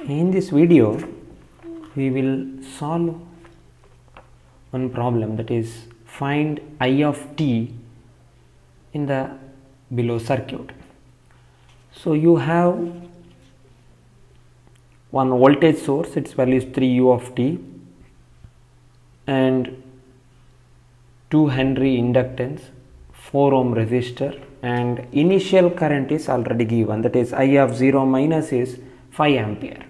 in this video we will solve one problem that is find i of t in the below circuit. So you have one voltage source its value is 3 u of t and 2 henry inductance 4 ohm resistor and initial current is already given. That is i of 0 minus is 5 ampere.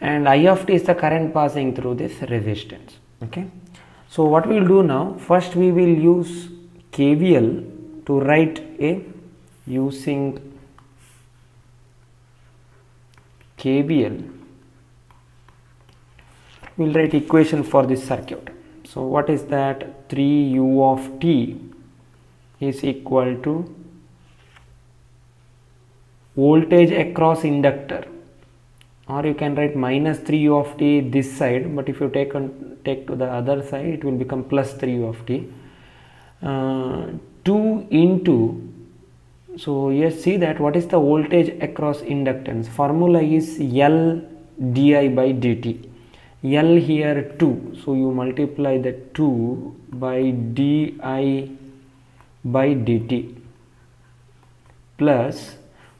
And i of t is the current passing through this resistance okay? So what we will do now first we will use kvl to write a using kvl we will write equation for this circuit. So what is that? 3 u of t is equal to voltage across inductor. Or you can write minus 3 u of t this side but if you take on take to the other side it will become plus 3 u of t. Uh, 2 into so yes see that what is the voltage across inductance? Formula is l di by dt. L here 2 so you multiply the 2 by di by dt plus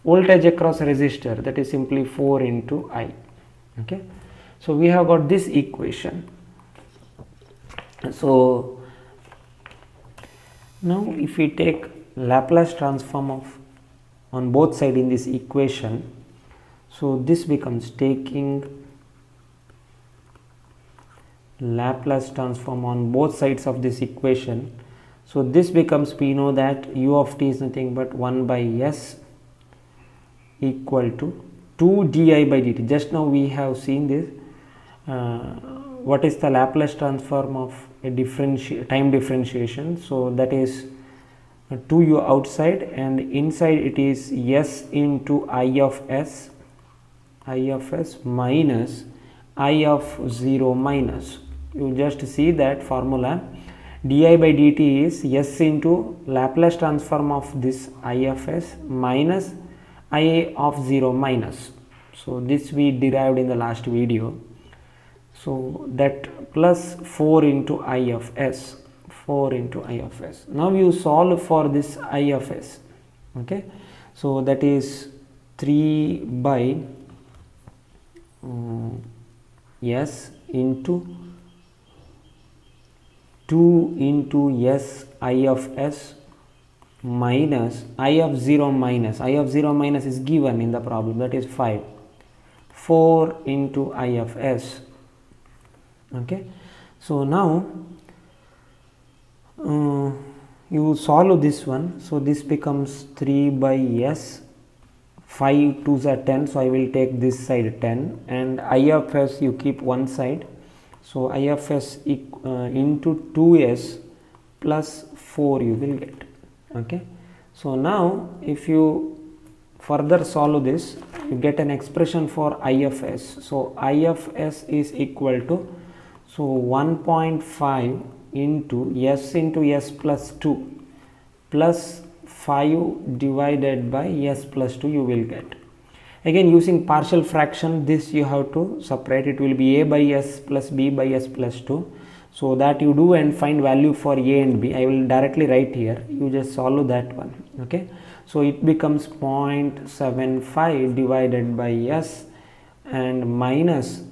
voltage across resistor that is simply 4 into i. Okay? So we have got this equation. So now if we take laplace transform of on both side in this equation so this becomes taking laplace transform on both sides of this equation. So this becomes we know that u of t is nothing but 1 by s equal to 2 di by dt. Just now we have seen this. Uh, what is the laplace transform of a differenti time differentiation? So that is 2u outside and inside it is s into i of s i of s minus i of 0 minus. You just see that formula. di by dt is s into laplace transform of this i of s minus i of 0 minus. So this we derived in the last video. So that plus 4 into i of s 4 into i of s. Now you solve for this i of s okay? So that is 3 by um, s into 2 into s i of s minus i of 0 minus. i of 0 minus is given in the problem. That is 5 4 into i of s. Okay? So now uh, you solve this one. So this becomes 3 by s. 5 2s are 10 so i will take this side 10 and i of s you keep one side. So i of s uh, into 2s plus 4 you will get okay? So now if you further solve this you get an expression for ifs so ifs is equal to so 1.5 into s into s plus 2 plus 5 divided by s plus 2 you will get. Again using partial fraction this you have to separate. It will be a by s plus b by s plus 2 so that you do and find value for a and b. I will directly write here. You just solve that one okay? So it becomes 0.75 divided by s and minus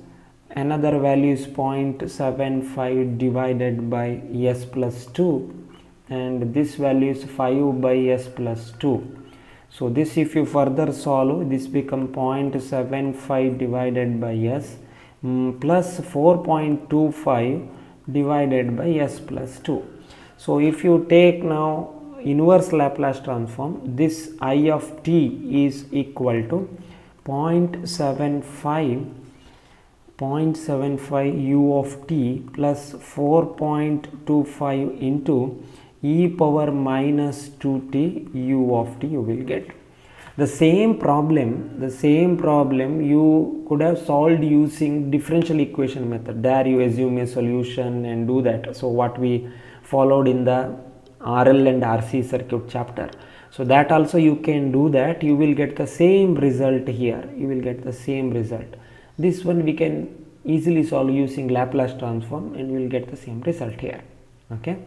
another value is 0.75 divided by s plus 2 and this value is 5 by s plus 2 so this if you further solve this become 0.75 divided by s mm, plus 4.25 divided by s plus 2 so if you take now inverse laplace transform this i of t is equal to 0.75 0.75 u of t plus 4.25 into e power minus 2t u of t you will get the same problem the same problem you could have solved using differential equation method. There you assume a solution and do that. So what we followed in the RL and RC circuit chapter. So that also you can do that. You will get the same result here. You will get the same result. This one we can easily solve using Laplace transform and we will get the same result here. Okay